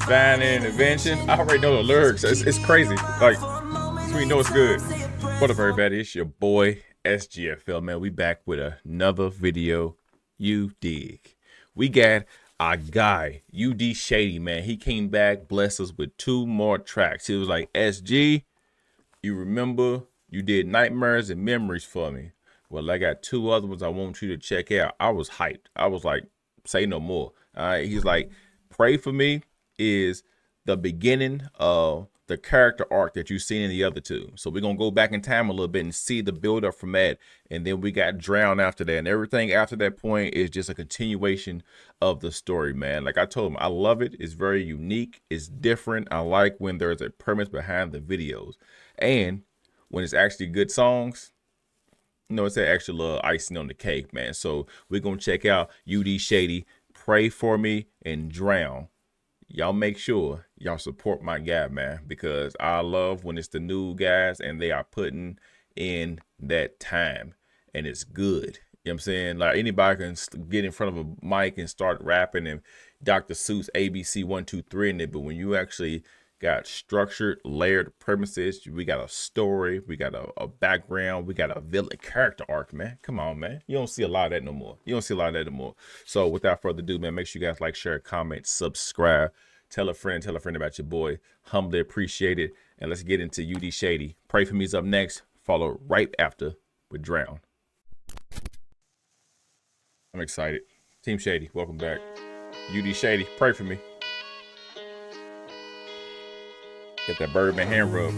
Divine intervention. I already know the lyrics. It's, it's crazy. Like, we know it's good. What up, everybody? It's your boy SGFL, man. We back with another video. You dig. We got our guy, UD Shady, man. He came back, blessed us with two more tracks. He was like, SG, you remember you did Nightmares and Memories for me. Well, I got two other ones I want you to check out. I was hyped. I was like, say no more. All right. He's like, pray for me is the beginning of the character arc that you've seen in the other two. So we're gonna go back in time a little bit and see the build up from that, and then we got drowned after that, and everything after that point is just a continuation of the story, man. Like I told him, I love it. It's very unique. It's different. I like when there's a premise behind the videos, and when it's actually good songs. You know, it's that extra little icing on the cake, man. So we're gonna check out UD Shady, Pray for Me, and Drown y'all make sure y'all support my guy, man, because I love when it's the new guys and they are putting in that time and it's good. You know what I'm saying? Like anybody can get in front of a mic and start rapping and Dr. Seuss ABC one, two, three in it. But when you actually got structured, layered premises, we got a story, we got a, a background, we got a villain character arc, man. Come on, man. You don't see a lot of that no more. You don't see a lot of that no more. So without further ado, man, make sure you guys like, share, comment, subscribe. Tell a friend, tell a friend about your boy. Humbly appreciate it. And let's get into UD Shady. Pray for me's up next. Follow right after with Drown. I'm excited. Team Shady, welcome back. UD Shady, pray for me. Get that Birdman hand rub.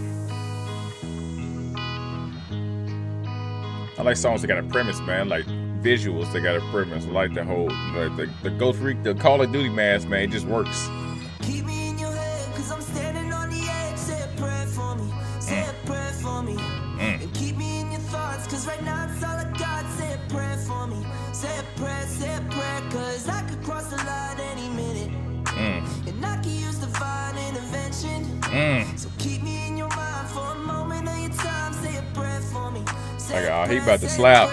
I like songs that got a premise, man. Like visuals that got a premise. I like the whole like the, the Ghost Freak, the Call of Duty mask, man. It just works. Like, oh, he about to slap.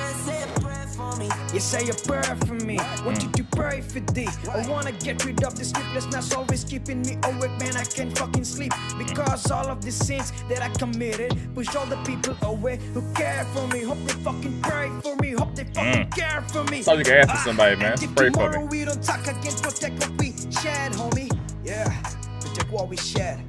You say a prayer for me. Want you pray for thee. I wanna get rid of the sleeplessness always keeping me awake, man. I can't fucking sleep because all of the sins that I committed push all the people away who care for me. Hope they fucking pray for me. Hope they fucking mm. care for me. So you can ask for somebody, man. Pray for me. We don't talk again, protect what we shared, homie. Yeah, protect what we shared.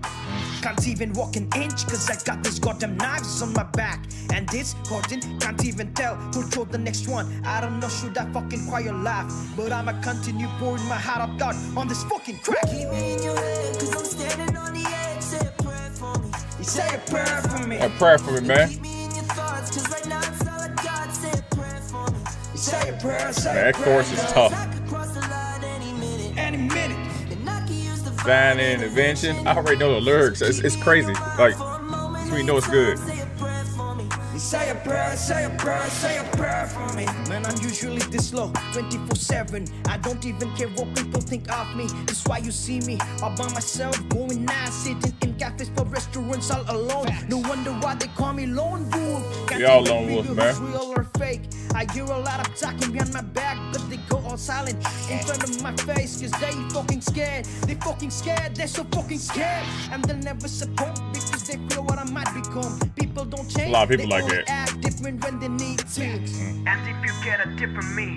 Can't even walk an inch cause I got these goddamn knives on my back. And this curtain can't even tell who throw the next one. I don't know should I fucking cry or laugh. But I'ma continue pouring my heart out loud on this fucking crack. Keep me in your head cause I'm standing on the edge. Say a prayer for me. You say a prayer for me. A prayer for me, man. Keep me in your thoughts cause right now it's all I got. Say a prayer for me. You say a prayer, say man, a prayer. That course is tough. Divine intervention. I already know the lyrics. It's, it's crazy. Like, we know it's good. Say a prayer, say a prayer, say a prayer for me. Man, I'm usually this low, 24-7. I don't even care what people think of me. That's why you see me all by myself, going nice, sitting in cafes for restaurants all alone. No wonder why they call me lone wolf. Can't all lone wolf, man. Real or fake. I hear a lot of talking behind my back, but they go all silent in front of my face, cause they fucking scared. They fucking scared, they're so fucking scared. And they'll never support because they feel what I might become. People don't change. A lot of people like it. act different when they need to. Mm. And if you get a different me,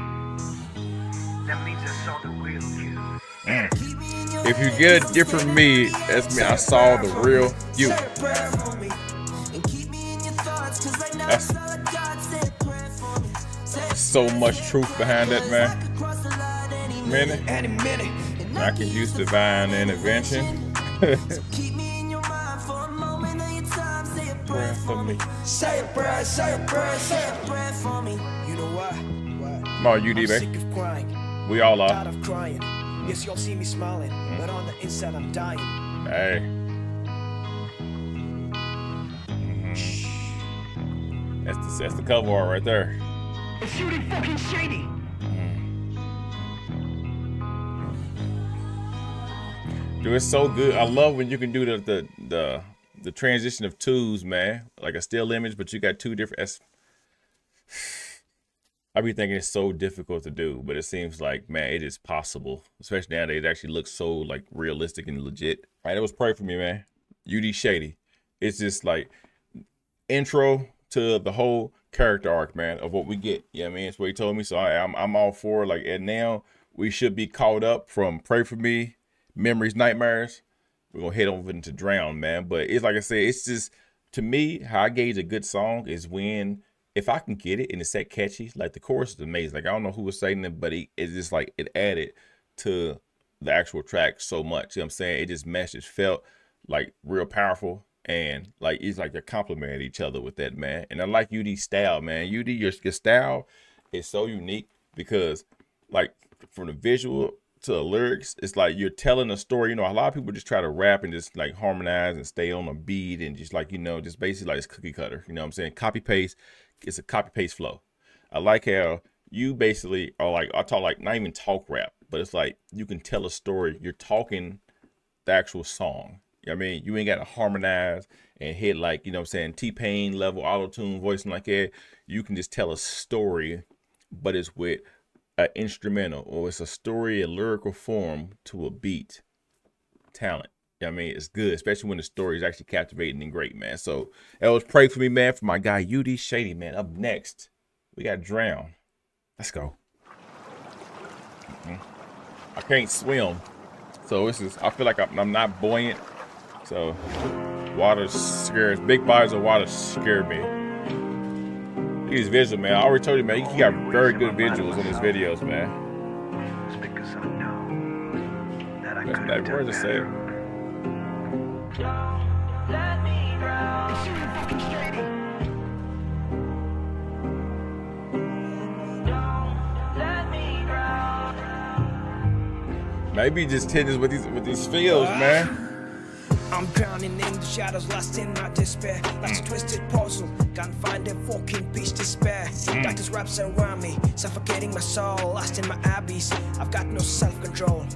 that means I saw the real you. Mm. If you get a different me, that's me. I saw the real you. That's so much truth behind that, man. Minute. I can use divine intervention. me. Say a prayer, say a prayer, say a prayer for me. You know why? Come on, UD, baby. We all are. Of crying. Yes, y'all see me smiling, mm. but on the inside I'm dying. Hey. Mm-hmm. That's the that's the cover art right there. It's shooting fucking shady. Dude, it's so good. I love when you can do the the the, the transition of twos, man. Like a still image, but you got two different. I be thinking it's so difficult to do, but it seems like man, it is possible. Especially nowadays, it actually looks so like realistic and legit. All right, it was pray for me, man. UD Shady. It's just like intro to the whole character arc, man, of what we get. Yeah, you know I mean, it's what he told me. So I, I'm I'm all for like, and now we should be caught up from Pray for Me, Memories, Nightmares. We're gonna head over into Drown, man. But it's like I said, it's just to me how I gauge a good song is when if I can get it and it's that catchy, like the chorus is amazing. Like I don't know who was saying it, but it, it's just like it added to the actual track so much. You know what I'm saying? It just meshed. It felt like real powerful and like it's like they're complimenting each other with that man. And I like UD style, man. UD your, your style is so unique because like from the visual to the lyrics, it's like you're telling a story. You know, a lot of people just try to rap and just like harmonize and stay on a beat and just like, you know, just basically like it's cookie cutter. You know what I'm saying? Copy paste it's a copy paste flow. I like how you basically are like I talk like not even talk rap, but it's like you can tell a story. You're talking the actual song. I mean, you ain't got to harmonize and hit like, you know I'm saying, T-Pain level auto-tune voicing like that. You can just tell a story, but it's with an instrumental or it's a story, a lyrical form to a beat. Talent. I mean, it's good, especially when the story is actually captivating and great, man. So was pray for me, man, for my guy UD Shady, man. Up next, we got Drown. Let's go. Mm -hmm. I can't swim, so this is. I feel like I'm, I'm not buoyant, so water scares. Big bodies of water scare me. These visual, man. I already told you, man. You got very good visuals on his videos, man. That's that. Where's it say? Maybe just tennis with these with these fields, man. I'm drowning in the shadows, lost in my despair. Like a twisted puzzle, can't find a fucking piece to spare. Mm. Doctors wraps around me, suffocating my soul, lost in my abyss. I've got no self control.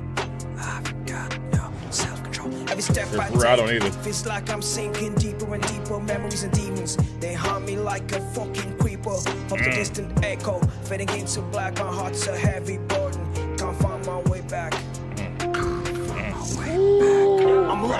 I've got no self control. Every step I take I don't either. feels like I'm sinking deeper and deeper. Memories and demons, they haunt me like a fucking creeper. Of the mm. distant echo, fading into black. My heart's a heavy burden,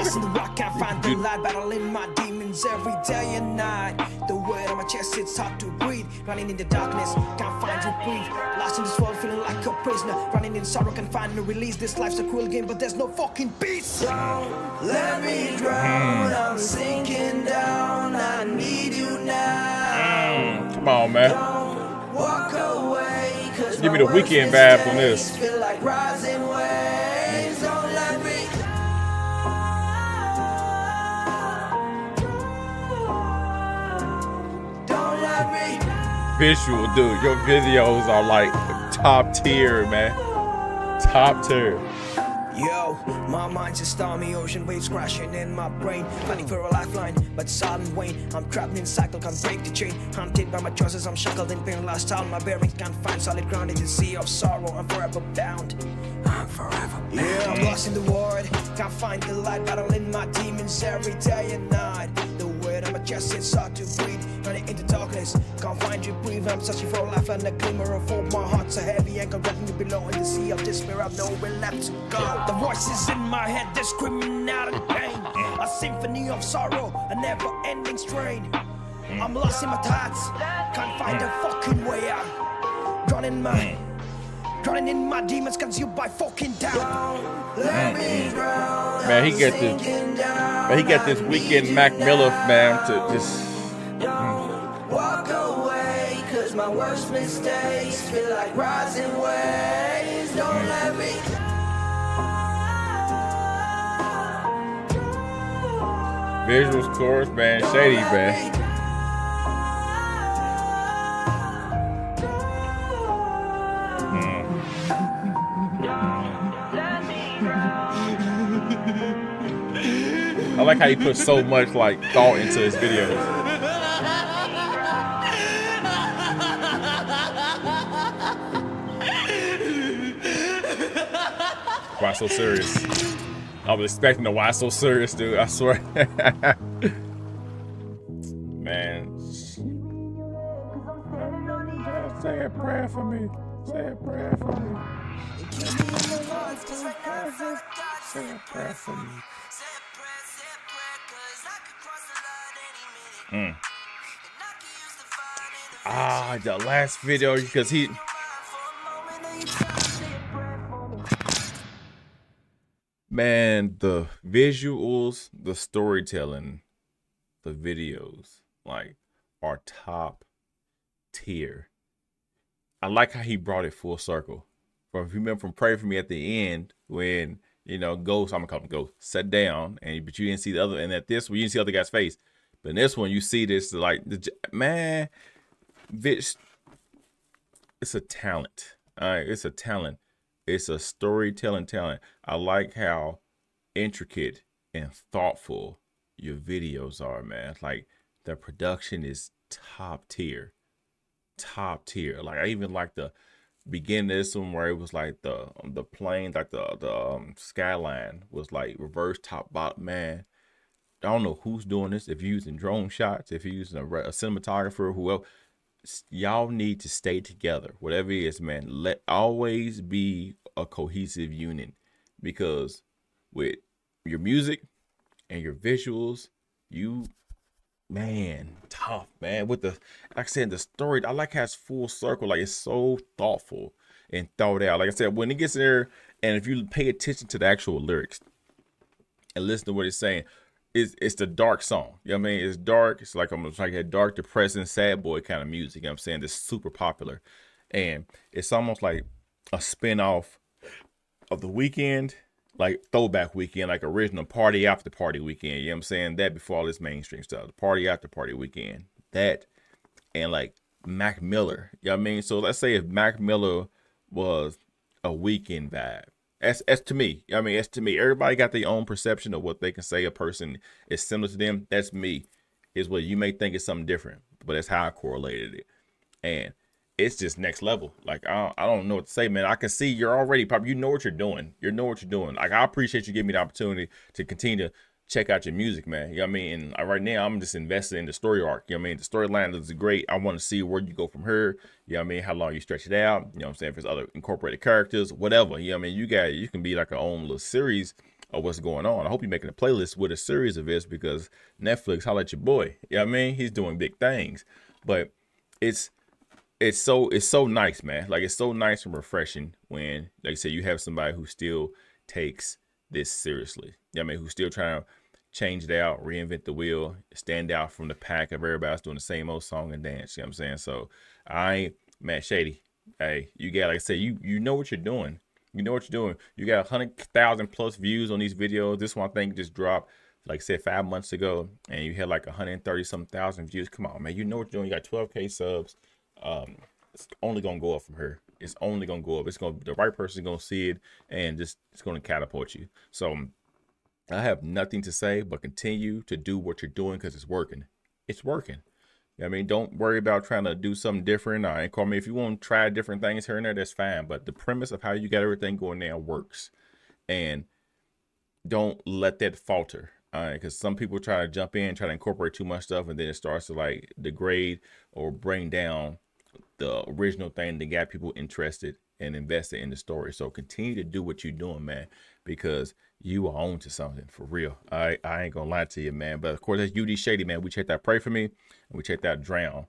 I'm in the rock, can't find the light, battling my demons every day and night. The weight on my chest, it's hard to breathe. Running in the darkness, can't find reprieve. Lost in this world, feeling like a prisoner. Running in sorrow, can't find no release. This life's a cruel game, but there's no fucking peace. Don't let me drown, I'm sinking down. I need you now. Mm, come on, man. walk away, Give me the Weeknd vibe on this. Feel like rising waves. Visual, dude. Your videos are like top tier, man. Top tier. Yo, my mind's a stormy ocean, waves crashing in my brain. Fighting for a lifeline, but sudden wane. I'm trapped in cycle, can't break the chain. Hunted by my choices, I'm shackled in pain. Lost all my bearings, can't find solid ground in the sea of sorrow. I'm forever bound. I'm forever bound. Yeah, I'm lost in the world, can't find the light. Battling my demons every day and night. Chest, it's hard to breathe running into darkness. Can't find you breathe, I'm searching for life and a glimmer of hope. My heart's a heavy anchor dragging me below in the sea of despair. I've nowhere left to go. The voices in my head, they're screaming out in pain. A symphony of sorrow, a never ending strain. I'm lost in my thoughts, can't find a fucking way out. Drowning my Drowning in my demons consumed by fucking doubt. Man, he gets this. Man, he got this Weeknd Mac Miller man to just walk away, cause my worst mistakes feel like rising waves. Don't let me Visuals, chorus, man, shady, man. Like how he puts so much like thought into his videos. Why so serious? I was expecting the why so serious, dude. I swear. Man. Say a prayer for me. Say a prayer for me. Say a prayer for me. Mm. Ah, the last video because he. Man, the visuals, the storytelling, the videos, like, are top tier. I like how he brought it full circle. From if you remember from Pray For Me at the end, when, you know, Ghost, I'm gonna call him Ghost, sat down, and but you didn't see the other, and at this one, you didn't see the other guy's face. But in this one, you see this, like, the man, Vitch, it's a talent. All right, it's a talent. It's a storytelling talent. I like how intricate and thoughtful your videos are, man. Like the production is top tier. Top tier. Like I even like the beginning of this one where it was like the the plane, like the the um, skyline was like reverse top bottom. Man, I don't know who's doing this. If you're using drone shots, if you're using a, a cinematographer, whoever, y'all need to stay together. Whatever it is, man. Let always be a cohesive unit because with your music and your visuals, you man, tough, man. With the like I said, the story, I like how it's full circle, like it's so thoughtful and thought out. Like I said, when it gets there, and if you pay attention to the actual lyrics and listen to what it's saying, it's it's the dark song. You know what I mean? It's dark. It's like almost like a dark, depressing, sad boy kind of music. You know what I'm saying? It's super popular. And it's almost like a spin-off of the Weeknd, like throwback Weeknd, like original party after party Weeknd. You know what I'm saying? That before all this mainstream stuff. The party after party Weeknd. That and like Mac Miller. You know what I mean? So let's say if Mac Miller was a Weeknd vibe. That's, that's to me. I mean, that's to me. Everybody got their own perception of what they can say a person is similar to them. That's me. Is what you may think is something different, but that's how I correlated it. And it's just next level. Like I don't, I don't know what to say, man. I can see you're already probably you know what you're doing. You know what you're doing. Like I appreciate you giving me the opportunity to continue to check out your music, man. You know what I mean? Uh, right now I'm just invested in the story arc. You know what I mean? The storyline is great. I want to see where you go from here. You know what I mean? How long you stretch it out. You know what I'm saying? If there's other incorporated characters, whatever. You know what I mean? You got you can be like a own little series of what's going on. I hope you're making a playlist with a series of this because Netflix, holla at your boy. You know what I mean? He's doing big things. But it's it's so it's so nice, man. Like it's so nice and refreshing when, like I said, you have somebody who still takes this seriously. Yeah, I mean, who's still trying to change it out, reinvent the wheel, stand out from the pack of everybody else doing the same old song and dance. You know what I'm saying? So I ain't Matt Shady. Hey, you got like I said, you you know what you're doing. You know what you're doing. You got hundred thousand plus views on these videos. This one I think just dropped like I said five months ago, and you had like 130 some thousand views. Come on, man. You know what you're doing. You got 12k subs um, it's only gonna go up from here. It's only gonna go up. It's gonna the right person gonna see it and just it's gonna catapult you. So I have nothing to say but continue to do what you're doing because it's working. It's working. I mean, don't worry about trying to do something different. I call me if you want to try different things here and there, that's fine. But the premise of how you got everything going now works, and don't let that falter. All right, because some people try to jump in, try to incorporate too much stuff, and then it starts to like degrade or bring down the original thing that got people interested and invested in the story. So continue to do what you're doing, man, because you are on to something for real. I I ain't gonna lie to you, man. But of course, that's UD Shady, man. We check that Pray For Me and we check that Drown.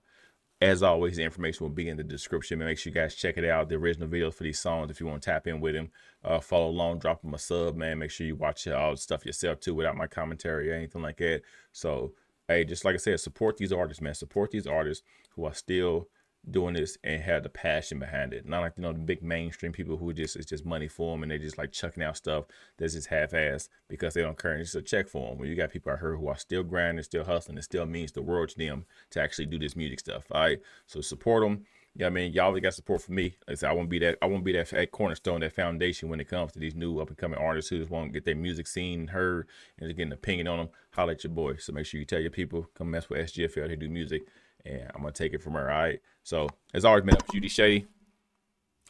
As always, the information will be in the description. Make sure you guys check it out. The original videos for these songs, if you want to tap in with him, uh, follow along, drop him a sub, man. Make sure you watch all the stuff yourself too, without my commentary or anything like that. So, hey, just like I said, support these artists, man. Support these artists who are still doing this and had the passion behind it. Not like you know the big mainstream people who just it's just money for them and they just like chucking out stuff that's just half-assed because they don't care. It's a check for them. When you got people out here who are still grinding, still hustling, it still means the world to them to actually do this music stuff. All right, so support them. Yeah, I mean, y'all always got support for me. Like I said, I won't be that. I won't be that, that cornerstone, that foundation when it comes to these new up and coming artists who just want to get their music seen, heard, and just getting an opinion on them. Holla at your boy. So make sure you tell your people, come mess with SGFL to do music and I'm gonna take it from her. All right. So as always, man, UD Shady.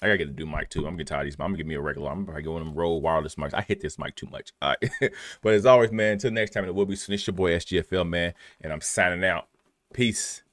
I gotta get to do mic too. I'm getting tired of these. I'm gonna give me a regular. I'm gonna go on them Rode wireless mics. I hit this mic too much. All right. but as always, man, until next time, it will be finish your boy SGFL, man, and I'm signing out. Peace.